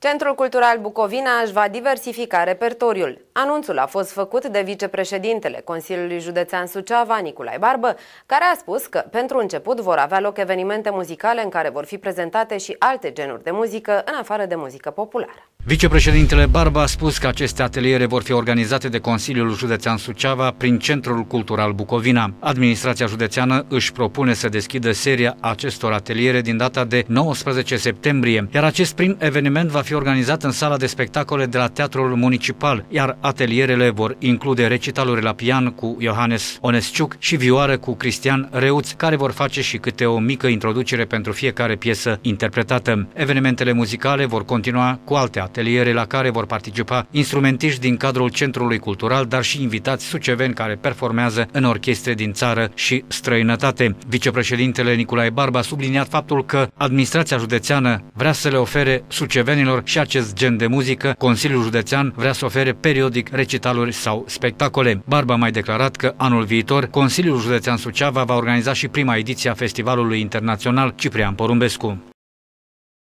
Centrul Cultural Bucovina își va diversifica repertoriul. Anunțul a fost făcut de vicepreședintele Consiliului Județean Suceava, Nicolae Barbă, care a spus că pentru început vor avea loc evenimente muzicale în care vor fi prezentate și alte genuri de muzică, în afară de muzică populară. Vicepreședintele Barba a spus că aceste ateliere vor fi organizate de Consiliul Județean Suceava prin Centrul Cultural Bucovina. Administrația județeană își propune să deschidă seria acestor ateliere din data de 19 septembrie, iar acest prim eveniment va fi organizat în sala de spectacole de la Teatrul Municipal, iar atelierele vor include recitaluri la pian cu Johannes Onesciuc și vioară cu Cristian Reuț, care vor face și câte o mică introducere pentru fiecare piesă interpretată. Evenimentele muzicale vor continua cu alte ateliere la care vor participa instrumentiști din cadrul Centrului Cultural, dar și invitați suceveni care performează în orchestre din țară și străinătate. Vicepreședintele Nicolae Barba a subliniat faptul că administrația județeană vrea să le ofere sucevenilor și acest gen de muzică. Consiliul Județean vrea să ofere periodic recitaluri sau spectacole. Barba a mai declarat că anul viitor Consiliul Județean Suceava va organiza și prima ediție a Festivalului Internațional Ciprian Porumbescu.